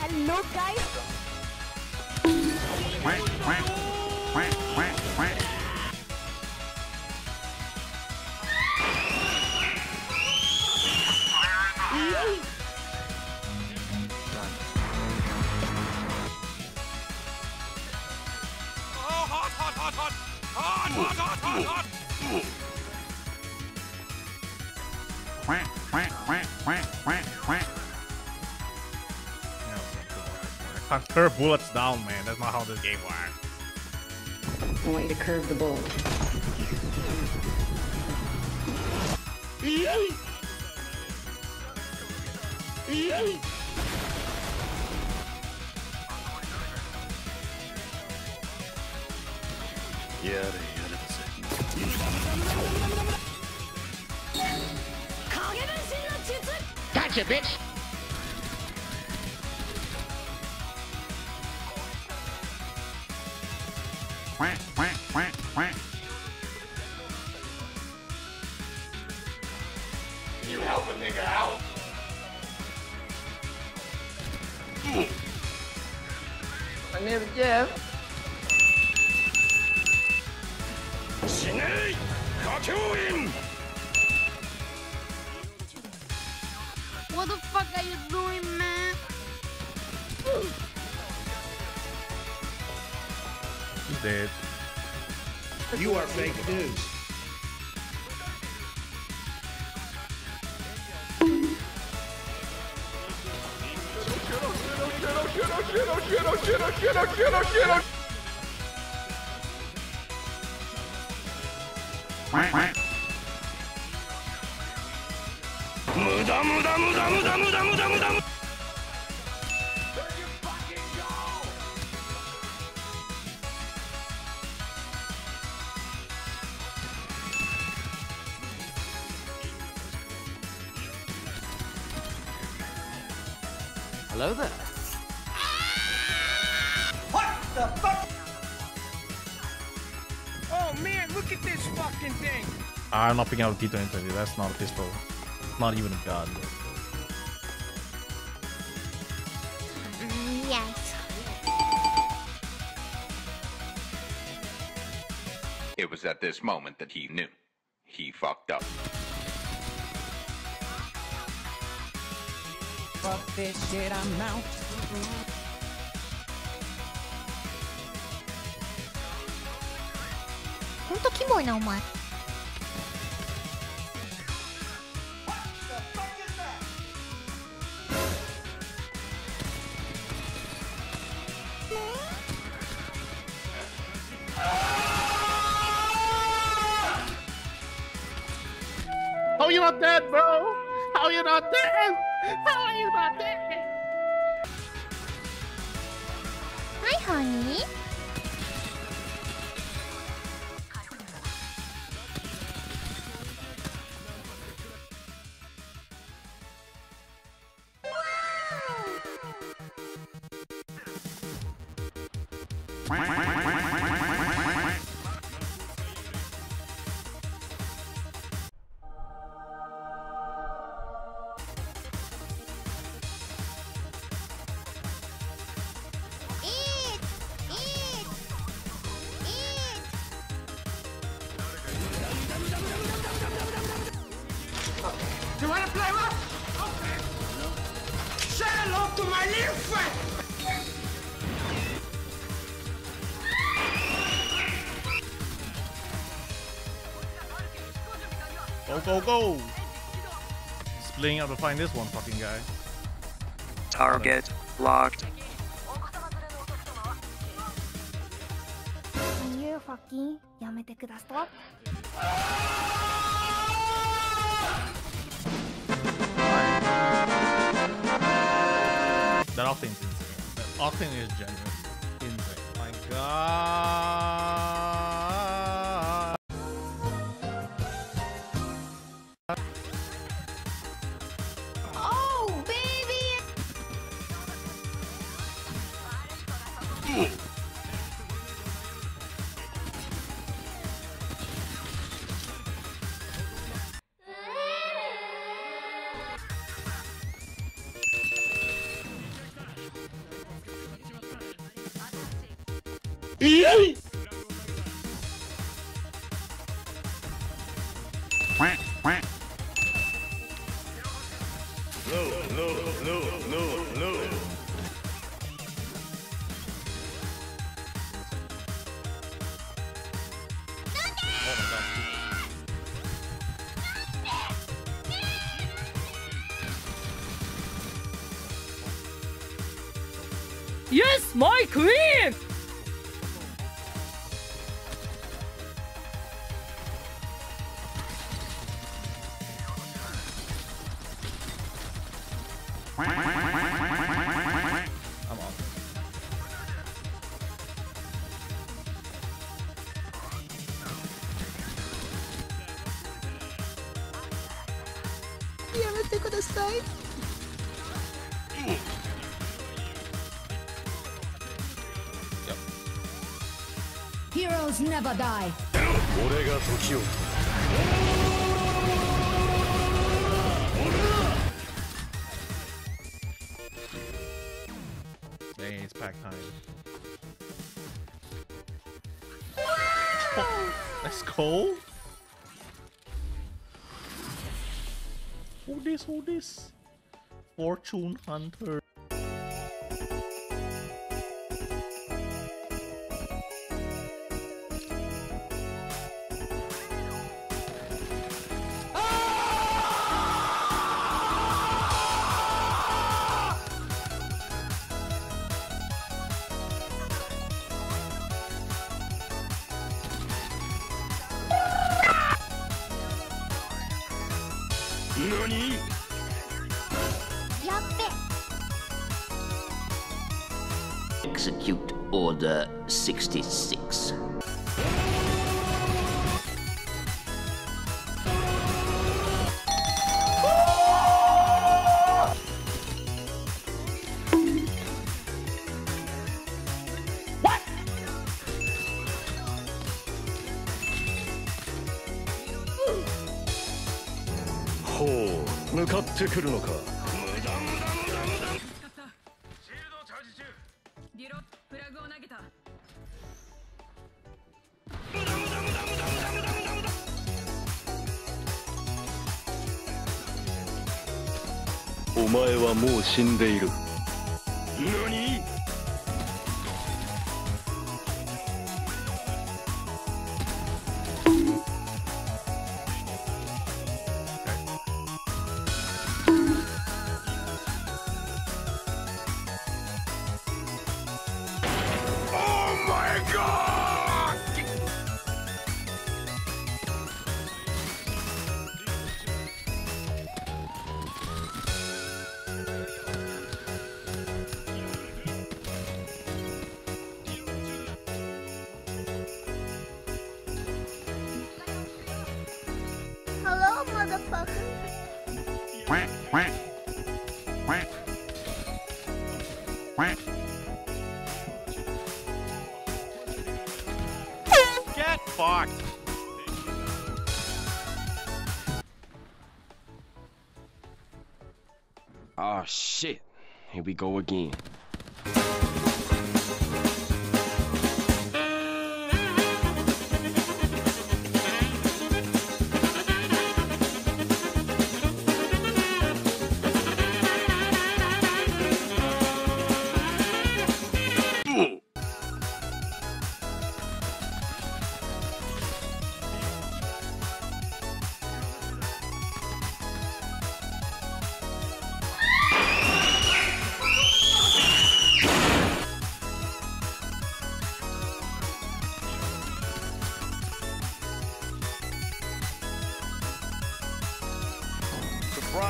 Hello guys. hot, hot, curve bullets down, man. That's not how this game works. I want you to curve the bullet. Yay! Yay! Yeah, Gotcha, bitch! You help a nigga out. My name is Jeff. What the fuck are you doing, man? He's dead. You are fake news. Oh shit, oh shit, oh shit, oh shit, oh shit, oh shit, oh shit, oh shit, oh shit, oh shit. 無駄無駄無駄無駄 Hello there. What the fuck? Oh man, look at this fucking thing! I'm not picking up a P23, that's not a pistol. Not even a gun. It was at this moment that he knew. He fucked up. Fuck this shit, I'm out. ほんとキモいなお前 dead, bro? How are you not dead? How are you not dead? Hi, honey. Wow. my little friend. Go, go, go! Splitting up to find this one fucking guy. Target locked. Can you fucking やめてください That octane's insane. That octane is genuine. Insane. My god. Oh, baby! Yes, my queen! Heroes never die. Dang, it's pack time. Let's go. Who this? Who this? Fortune Hunter. Order 66. 向かってくるのか前はもう死んでいる。Get fucked. Oh shit. Here we go again.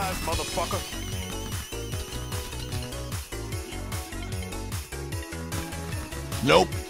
Surprise, motherfucker. Nope.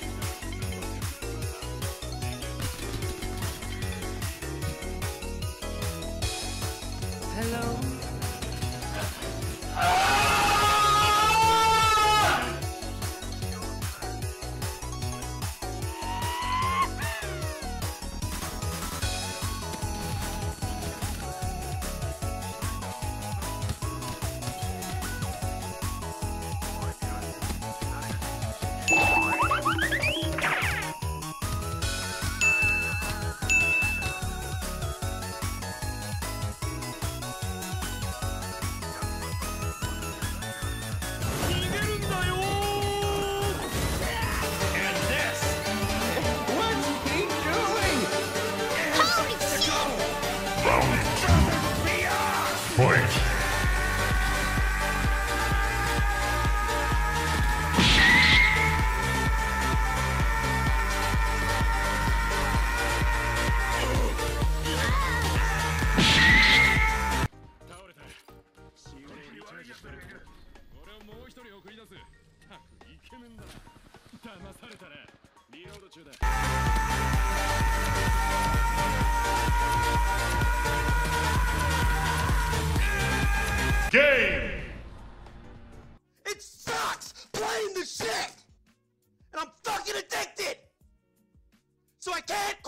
take